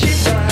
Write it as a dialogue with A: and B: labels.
A: she's fine.